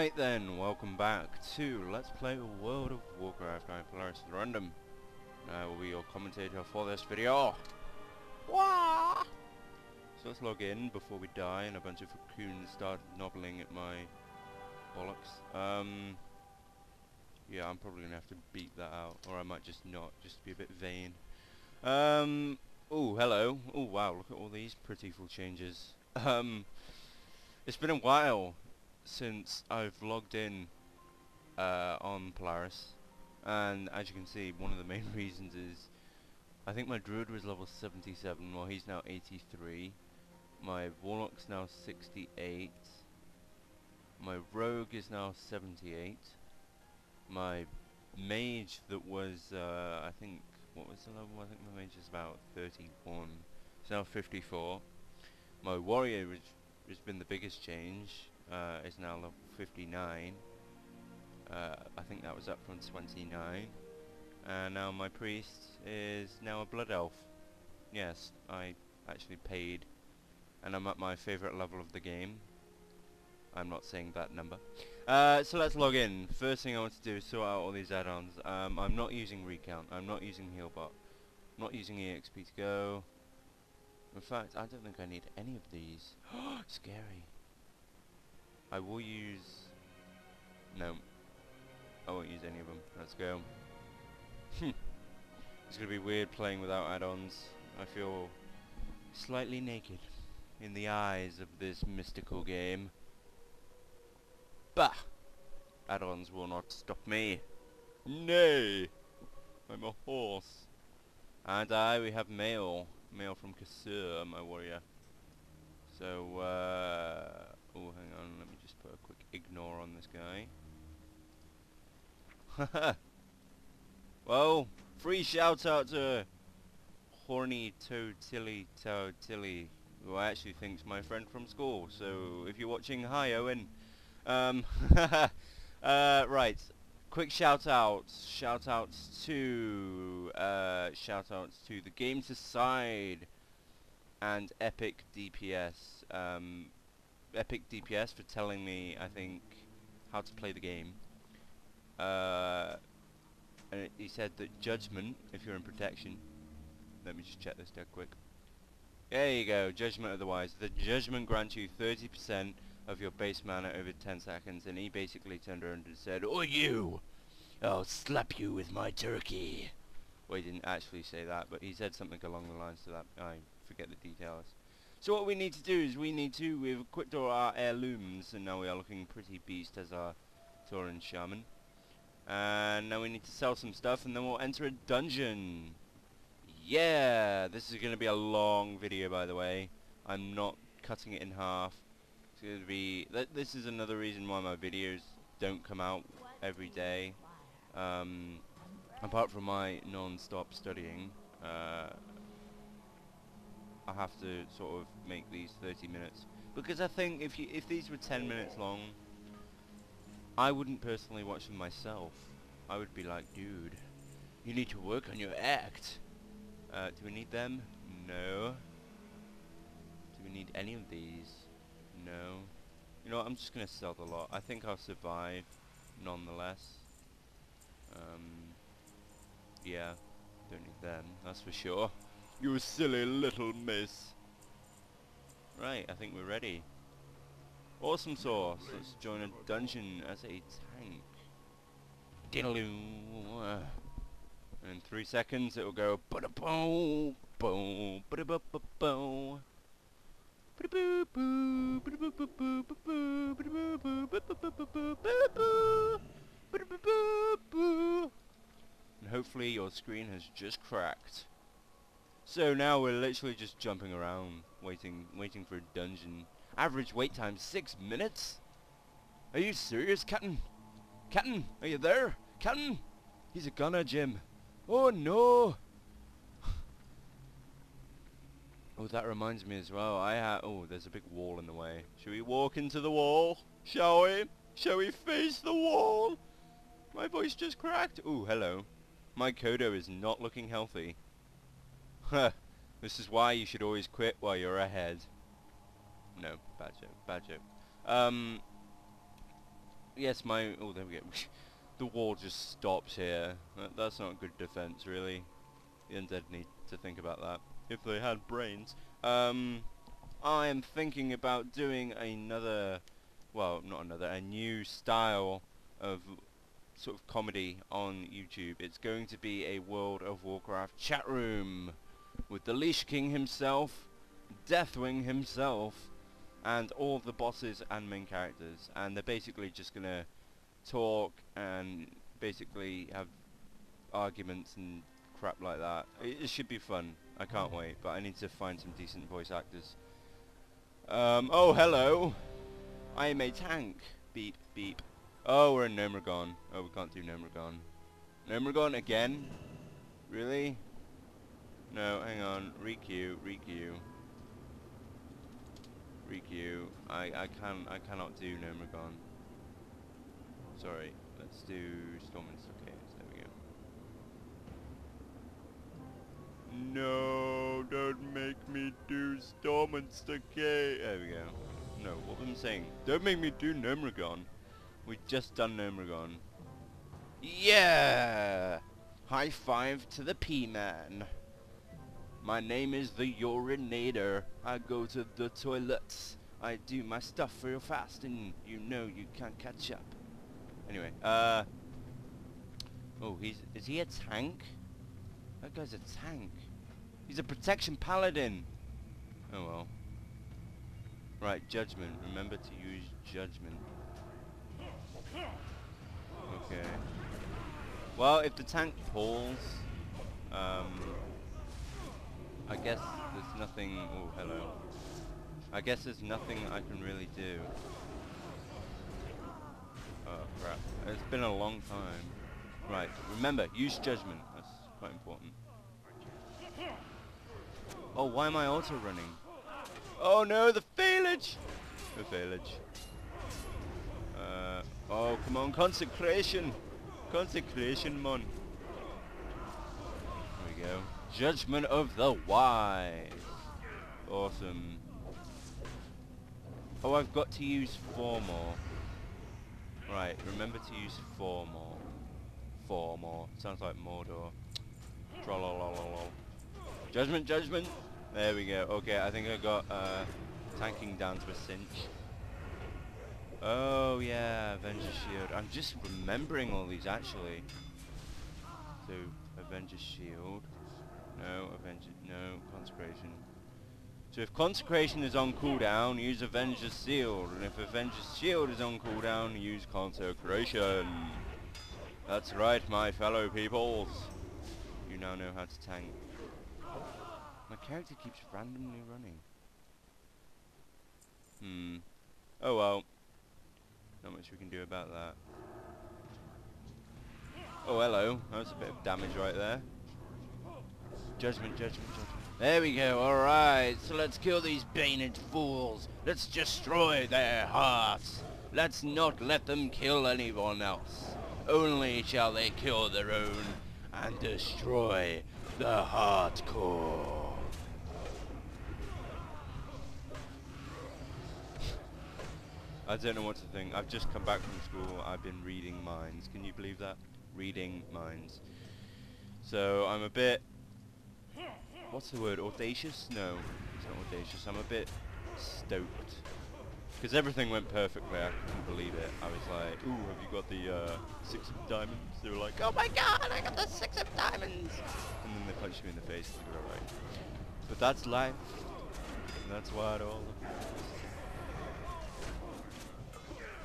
Right then, welcome back to Let's Play World of Warcraft. I'm Polaris Random. I will be your commentator for this video. Wah! So let's log in before we die and a bunch of cocoons start nobbling at my bollocks. Um, yeah, I'm probably going to have to beat that out, or I might just not, just be a bit vain. Um, oh, hello. Oh, wow, look at all these pretty full changes. Um, it's been a while since I've logged in uh, on Polaris. And as you can see one of the main reasons is I think my druid was level 77 well he's now 83 my warlock's now 68 my rogue is now 78 my mage that was uh, I think what was the level? I think my mage is about 31 it's now 54 my warrior which has been the biggest change uh, is now level 59. Uh, I think that was up from 29. And now my priest is now a blood elf. Yes, I actually paid. And I'm at my favourite level of the game. I'm not saying that number. Uh, so let's log in. First thing I want to do is sort out all these add-ons. Um, I'm not using Recount. I'm not using Healbot. I'm not using EXP to go. In fact, I don't think I need any of these. Scary. I will use... No. I won't use any of them. Let's go. it's going to be weird playing without add-ons. I feel slightly naked in the eyes of this mystical game. Bah! Add-ons will not stop me. Nay! I'm a horse. And I, we have mail. Mail from Kasur, my warrior. So, uh, oh, hang on, let me just put a quick ignore on this guy. well, free shout out to Horny Toe Tilly Toe Tilly, who I actually think's my friend from school. So, if you're watching, hi Owen. Um, uh, right, quick shout outs. Shout outs to, uh, shout outs to the Games Aside and Epic DPS. Um, Epic DPS for telling me, I think, how to play the game. Uh, and it, he said that Judgment, if you're in Protection, let me just check this dead quick. There you go, Judgment otherwise. The Judgment grants you 30% of your base mana over 10 seconds, and he basically turned around and said, Oh you! I'll slap you with my turkey! Well, he didn't actually say that, but he said something along the lines to that. I forget the details. So what we need to do is we need to, we've equipped all our heirlooms, and now we are looking pretty beast as our Tauren Shaman. And now we need to sell some stuff, and then we'll enter a dungeon. Yeah! This is going to be a long video, by the way. I'm not cutting it in half. It's going to be... Th this is another reason why my videos don't come out every day. Um, apart from my non-stop studying. Uh, I have to sort of make these 30 minutes. Because I think if you if these were 10 minutes long I wouldn't personally watch them myself. I would be like dude you need to work on your act. Uh, do we need them? no. Do we need any of these? no. You know what, I'm just gonna sell the lot. I think I'll survive nonetheless. Um, yeah. Don't need them that's for sure you silly little miss. Right, I think we're ready. Awesome sauce. Let's join a dungeon as a tank. Diddaloo. In three seconds it will go bada boom boom bada boo boo boo bada boo boo bada boo boo boo boo bada boo boo boo boo boo boo boo bada boo boo boo and hopefully your screen has just cracked. So now we're literally just jumping around, waiting waiting for a dungeon. Average wait time, six minutes? Are you serious, Captain? Captain, are you there? Captain? He's a gunner, Jim. Oh no! oh, that reminds me as well. I ha oh, there's a big wall in the way. Shall we walk into the wall? Shall we? Shall we face the wall? My voice just cracked. Oh, hello. My Kodo is not looking healthy this is why you should always quit while you're ahead. No, bad joke, bad joke. Um, yes, my... Oh, there we go. the wall just stops here. That, that's not good defense, really. The undead need to think about that. If they had brains. Um, I am thinking about doing another... Well, not another, a new style of sort of comedy on YouTube. It's going to be a World of Warcraft chat room with the Lich King himself, Deathwing himself, and all the bosses and main characters. And they're basically just going to talk and basically have arguments and crap like that. It, it, should be fun. I can't wait, but I need to find some decent voice actors. Um, oh, hello! I am a tank. Beep, beep. Oh, we're in Gnomeregan. Oh, we can't do Gnomeregan. Gnomeregan again? Really? No, hang on. Requeue, requeue. Requeue. I, I can I cannot do Gnomeregan. Sorry. Let's do Storm and Caves. There we go. No, don't make me do Storminster Caves. There we go. No, what am I saying? Don't make me do Gnomeregan. We just done Gnomeregan. Yeah! High five to the P-Man. My name is the Urinator. I go to the toilets. I do my stuff real fast and you know you can't catch up. Anyway, uh... Oh, he's... Is he a tank? That guy's a tank. He's a protection paladin. Oh well. Right, judgment. Remember to use judgment. Okay. Well, if the tank pulls, um, I guess there's nothing... Oh, hello. I guess there's nothing I can really do. Oh, crap. It's been a long time. Right, remember, use judgment. That's quite important. Oh, why am I auto running? Oh no, the failage! The failage. Uh, oh, come on, consecration! Consecration, mon. There we go. Judgment of the Wise. Awesome. Oh, I've got to use four more. Right, remember to use four more. Four more. Sounds like Mordor. Trollolololol. Judgment, judgment! There we go. Okay, I think I got uh, tanking down to a cinch. Oh yeah, Avenger Shield. I'm just remembering all these actually. So, Avenger Shield. No, Avenger, no, Consecration. So if Consecration is on cooldown, use Avenger's Shield. And if Avenger's Shield is on cooldown, use Consecration. That's right, my fellow peoples. You now know how to tank. My character keeps randomly running. Hmm. Oh well. Not much we can do about that. Oh hello. That's a bit of damage right there. Judgment, judgment, judgment. There we go, alright. So let's kill these baned fools. Let's destroy their hearts. Let's not let them kill anyone else. Only shall they kill their own and destroy the hardcore. I don't know what to think. I've just come back from school. I've been reading minds. Can you believe that? Reading minds. So I'm a bit... What's the word? Audacious? No, it's not audacious. I'm a bit stoked. Because everything went perfectly. I couldn't believe it. I was like, ooh, have you got the uh, six of diamonds? They were like, oh my god, I got the six of diamonds! And then they punched me in the face and they were right. But that's life. And that's why it all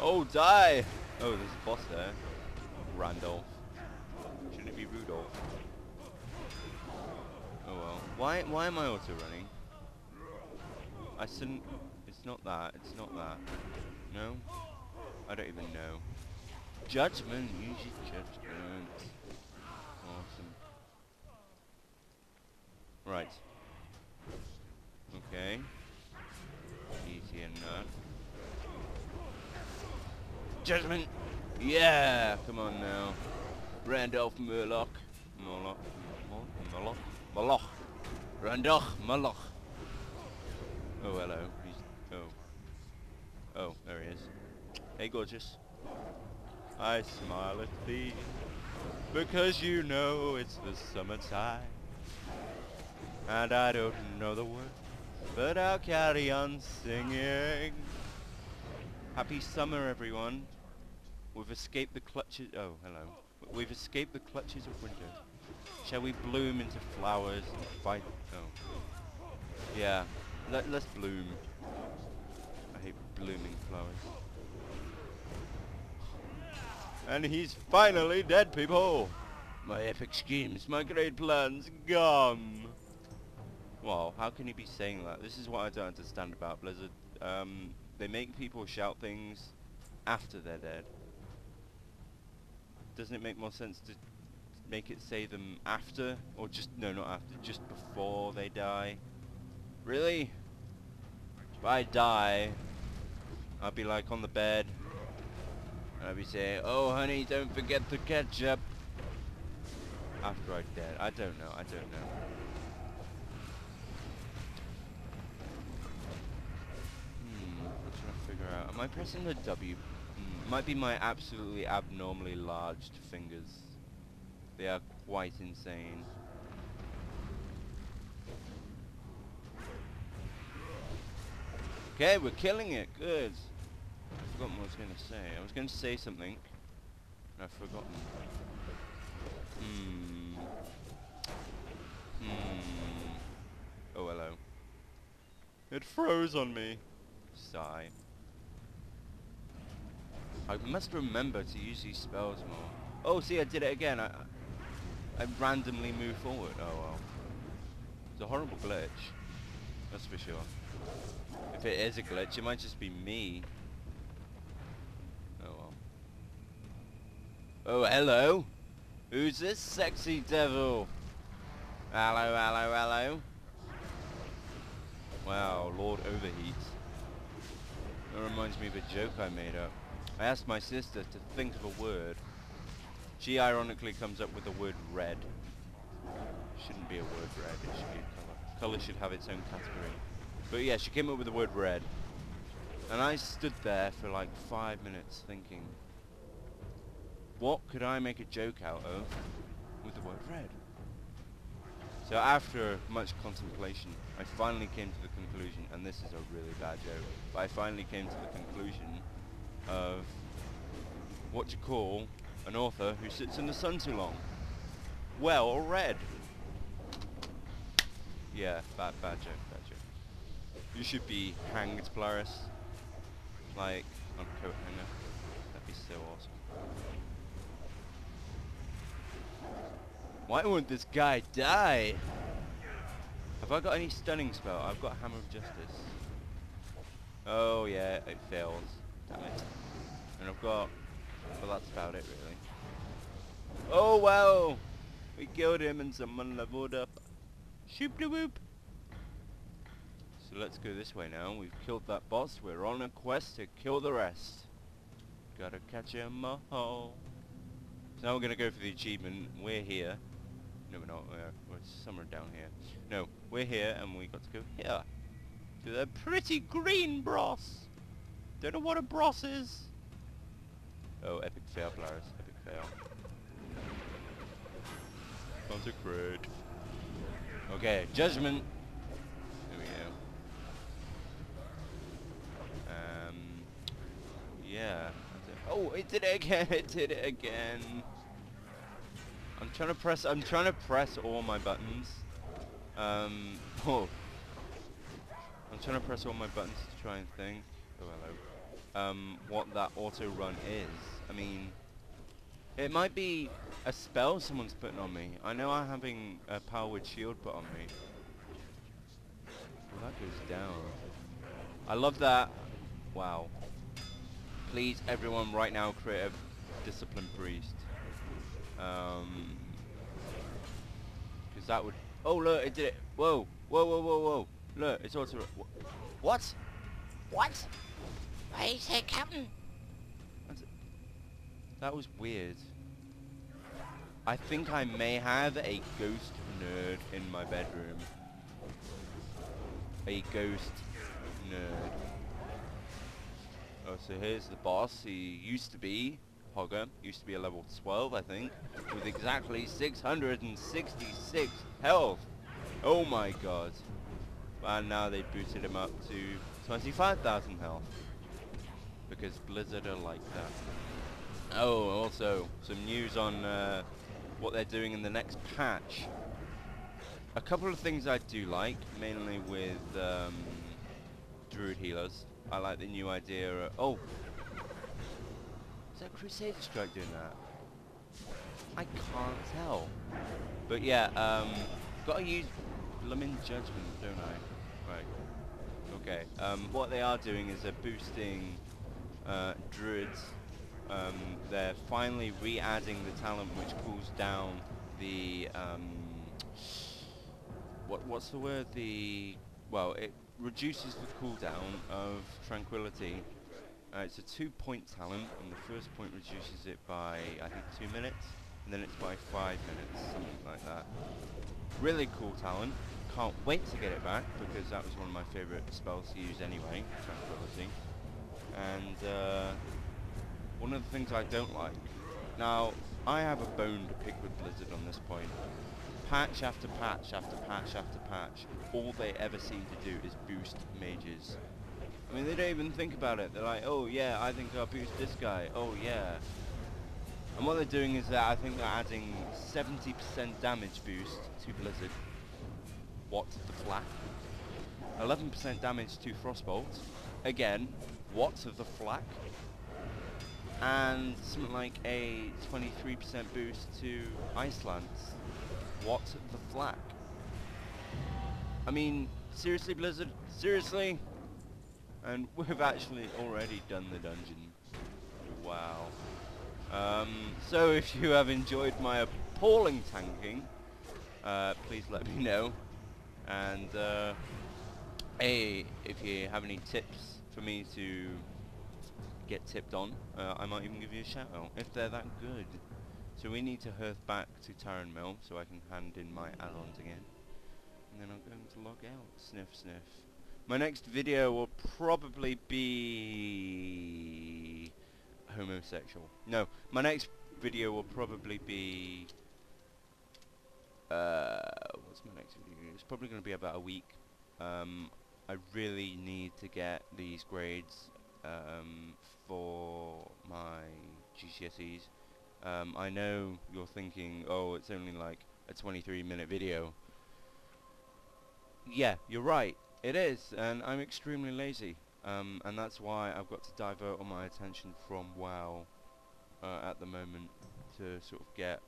Oh, die! Oh, there's a boss there. Randolph. Shouldn't it be Rudolph? Why, why am I auto running? I shouldn't... It's not that. It's not that. No? I don't even know. Judgment. Use your judgment. Awesome. Right. Okay. Easy enough. Judgment! Yeah! Come on now. Randolph Murloc. Murloc. Murloc? Murloc. Randolph Murloc. Oh, hello. He's... Oh. Oh, there he is. Hey, gorgeous. I smile at thee because you know it's the summertime. And I don't know the words, but I'll carry on singing. Happy summer, everyone. We've escaped the clutches. Oh, hello. We've escaped the clutches of winter. Shall we bloom into flowers and fight? Oh. Yeah. Let, let's bloom. I hate blooming flowers. And he's finally dead, people! My epic schemes, my great plans, gone! Well, how can you be saying that? This is what I don't understand about Blizzard. Um, they make people shout things after they're dead. Doesn't it make more sense to make it say them after? Or just, no, not after, just before they die? Really? If I die, I'll be like on the bed, and I'll be saying, oh honey, don't forget the ketchup. After I'm dead. I don't know, I don't know. Hmm, I'm trying to figure out. Am I pressing the W? Hmm, might be my absolutely abnormally large fingers. They are quite insane. Okay, we're killing it. Good. I forgot what I was going to say. I was going to say something. I've forgotten. Hmm. Hmm. Oh, hello. It froze on me. Sigh. I must remember to use these spells more. Oh, see, I did it again. I, I randomly move forward. Oh, well. It's a horrible glitch. That's for sure. If it is a glitch, it might just be me. Oh, well. Oh, hello. Who's this sexy devil? Hello, hello, hello. Wow, Lord Overheat. That reminds me of a joke I made up. I asked my sister to think of a word. She ironically comes up with the word red. Shouldn't be a word red, it should be a colour. Colour should have its own category. But yeah, she came up with the word red. And I stood there for like five minutes thinking, what could I make a joke out of with the word red? So after much contemplation, I finally came to the conclusion, and this is a really bad joke, but I finally came to the conclusion of what you call an author who sits in the sun too long. Well, red. Yeah, bad, bad joke, bad joke. You should be hanged, Polaris. Like, on a coat hanger. That'd be so awesome. Why won't this guy die? Have I got any stunning spell? I've got Hammer of Justice. Oh yeah, it fails. Damn it. And I've got... Well, that's about it, really. Oh, wow! We killed him and someone leveled up. Shoop de whoop! So let's go this way now. We've killed that boss. We're on a quest to kill the rest. Gotta catch 'em all. So now we're gonna go for the achievement. We're here. No, we're not. We're, we're somewhere down here. No, we're here and we got to go here. To the pretty green bros. Don't know what a bros is. Oh, fail, Polaris. Epic fail. Consecrate. Okay, judgment. There we go. Um, yeah. Oh, it did it again. It did it again. I'm trying to press. I'm trying to press all my buttons. Um. Oh. I'm trying to press all my buttons to try and think. Oh hello. Um. What that auto run is. I mean. It might be a spell someone's putting on me. I know I'm having a power shield put on me. Well, that goes down. I love that. Wow. Please, everyone, right now, create a discipline priest. Um, because that would. Oh look, it did it. Whoa, whoa, whoa, whoa, whoa. Look, it's also. Wh what? What? Why you say Captain? That was weird. I think I may have a ghost nerd in my bedroom. A ghost nerd. Oh, so here's the boss. He used to be Hogger. Used to be a level 12, I think, with exactly 666 health. Oh my god. And now they boosted him up to 25,000 health. Because Blizzard are like that. Oh, also, some news on uh, what they're doing in the next patch. A couple of things I do like, mainly with um, Druid healers. I like the new idea. oh, is that Crusader Strike doing that? I can't tell. But yeah, um, gotta use Blooming Judgment, don't I? Right. Okay. Um, what they are doing is they're boosting uh, Druids. Um, they're finally re-adding the talent which cools down the um, what what's the word? The well, it reduces the cooldown of Tranquility. Uh, it's a two-point talent, and the first point reduces it by I think two minutes, and then it's by five minutes, something like that. Really cool talent. Can't wait to get it back because that was one of my favourite spells to use anyway, Tranquility. And uh, one of the things I don't like. Now, I have a bone to pick with Blizzard on this point patch after patch after patch after patch, all they ever seem to do is boost mages. I mean, they don't even think about it. They're like, oh yeah, I think I'll boost this guy. Oh yeah. And what they're doing is that I think they're adding 70% damage boost to Blizzard. What the flak? 11% damage to Frostbolt. Again, what the flak? And something like a 23% boost to Ice Lance. What the flak? I mean, seriously, Blizzard? Seriously? And we've actually already done the dungeon. Wow. Um, so if you have enjoyed my appalling tanking, uh, please let me know. And, uh, hey, if you have any tips for me to get tipped on, uh, I might even give you a shout out, if they're that good. So we need to hearth back to Tarren Mill so I can hand in my add-ons again. And then I'm going to log out. Sniff, sniff. My next video will probably be... homosexual. No, my next video will probably be... Uh, what's my next video? It's probably going to be about a week. Um, I really need to get these grades um, for my GCSEs. Um, I know you're thinking, oh, it's only like a 23 minute video. Yeah, you're right. It is, and I'm extremely lazy. Um, and that's why I've got to divert all my attention from WoW uh, at the moment to sort of get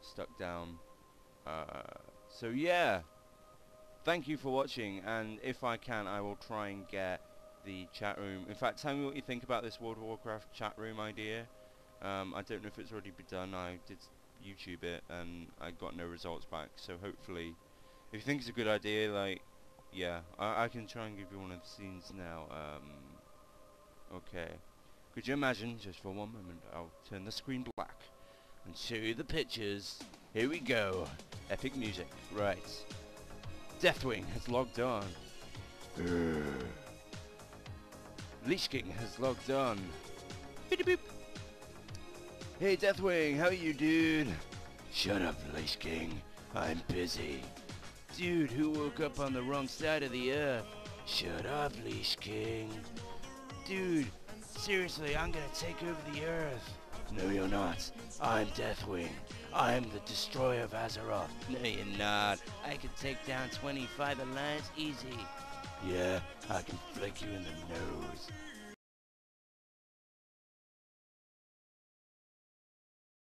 stuck down. Uh, so yeah, thank you for watching, and if I can, I will try and get the chat room. In fact, tell me what you think about this World of Warcraft chat room idea. Um, I don't know if it's already been done. I did YouTube it and I got no results back. So hopefully, if you think it's a good idea, like, yeah, I, I can try and give you one of the scenes now. Um, okay. Could you imagine, just for one moment, I'll turn the screen black and show you the pictures. Here we go. Epic music. Right. Deathwing has logged on. Lich King has logged on. Hey Deathwing, how are you dude? Shut up, Lich King. I'm busy. Dude, who woke up on the wrong side of the earth? Shut up, Lich King. Dude, seriously, I'm gonna take over the earth. No, you're not. I'm Deathwing. I'm the destroyer of Azeroth. No, you're not. I can take down 25 alliance easy. Yeah, I can flick you in the nose.